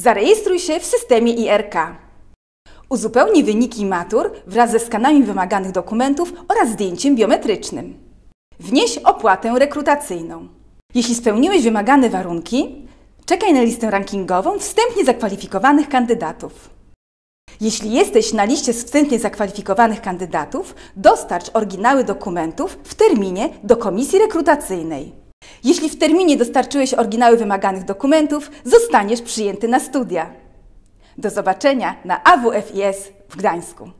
Zarejestruj się w systemie IRK. Uzupełnij wyniki matur wraz ze skanami wymaganych dokumentów oraz zdjęciem biometrycznym. Wnieś opłatę rekrutacyjną. Jeśli spełniłeś wymagane warunki, czekaj na listę rankingową wstępnie zakwalifikowanych kandydatów. Jeśli jesteś na liście wstępnie zakwalifikowanych kandydatów, dostarcz oryginały dokumentów w terminie do komisji rekrutacyjnej. Jeśli w terminie dostarczyłeś oryginały wymaganych dokumentów, zostaniesz przyjęty na studia. Do zobaczenia na AWFIS w Gdańsku.